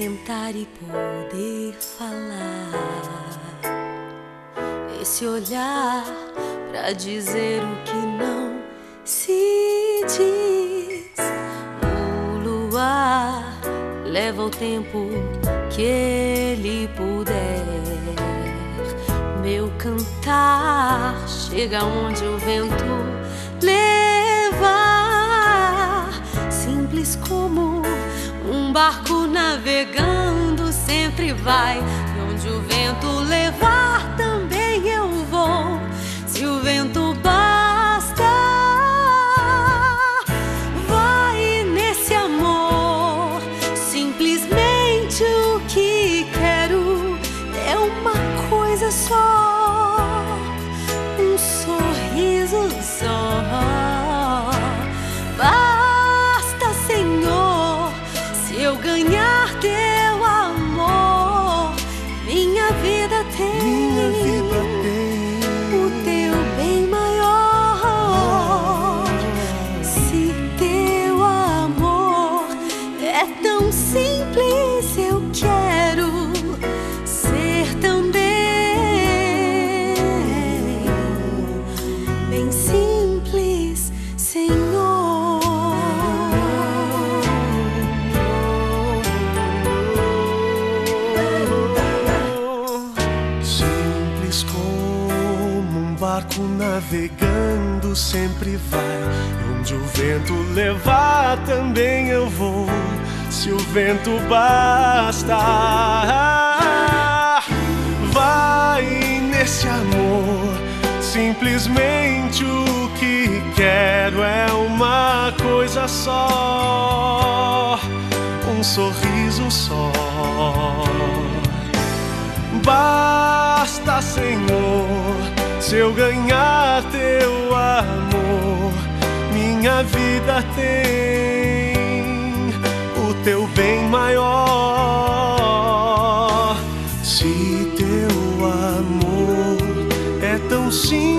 sentar e poder falar. Esse olhar pra dizer o que não se diz. O luar leva o tempo que ele puder. Meu cantar chega onde o vento levar. Um barco navegando sempre vai. E onde o vento levar também eu vou. Se o vento basta, vai nesse amor. Simplesmente o que quero é uma coisa só. Simples, Senhor. Simples como um barco navegando sempre vai. Onde o vento levar também eu vou. Se o vento basta, vai nesse amor. Simplesmente o que quero é uma coisa só, um sorriso só. Basta, Senhor, se eu ganhar teu amor, minha vida tem o teu bem maior.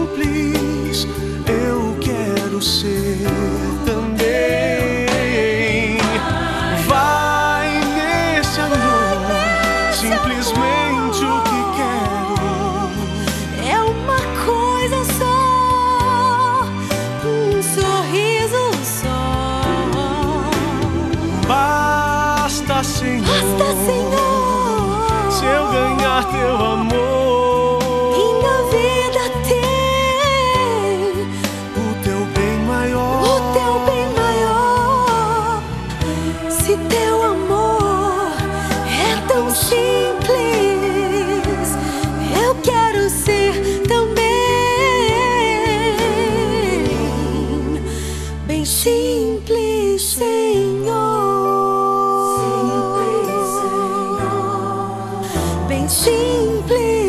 Simples, eu quero ser também. Vai nesse amor, simplesmente o que quero. É uma coisa só, um sorriso só. Basta, Senhor, Basta, Senhor, se eu ganhar teu amor. Bem simples, Senhor. Bem simples.